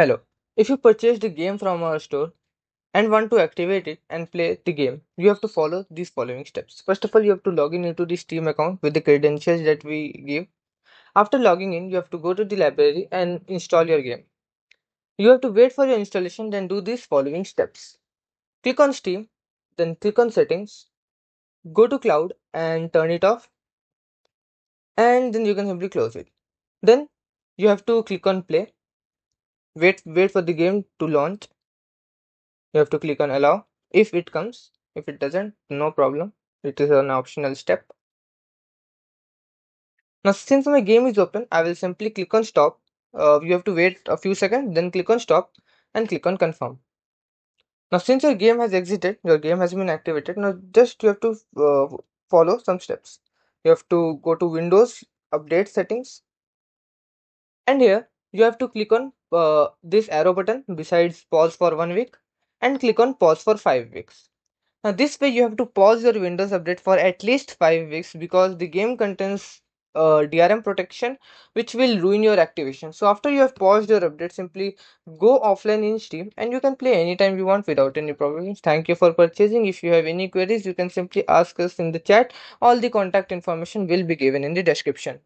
Hello. If you purchased a game from our store and want to activate it and play the game, you have to follow these following steps. First of all, you have to log in into the Steam account with the credentials that we give. After logging in, you have to go to the library and install your game. You have to wait for your installation, then do these following steps. Click on Steam, then click on Settings, go to Cloud and turn it off, and then you can simply close it. Then you have to click on Play wait wait for the game to launch. You have to click on allow. If it comes if it doesn't no problem. It is an optional step. Now since my game is open i will simply click on stop. Uh, you have to wait a few seconds then click on stop and click on confirm. Now since your game has exited your game has been activated now just you have to uh, follow some steps. You have to go to windows update settings. And here you have to click on uh, this arrow button besides pause for one week and click on pause for five weeks. Now this way you have to pause your Windows update for at least five weeks because the game contains uh, DRM protection which will ruin your activation. So after you have paused your update simply go offline in Steam and you can play anytime you want without any problems. Thank you for purchasing. If you have any queries you can simply ask us in the chat. All the contact information will be given in the description.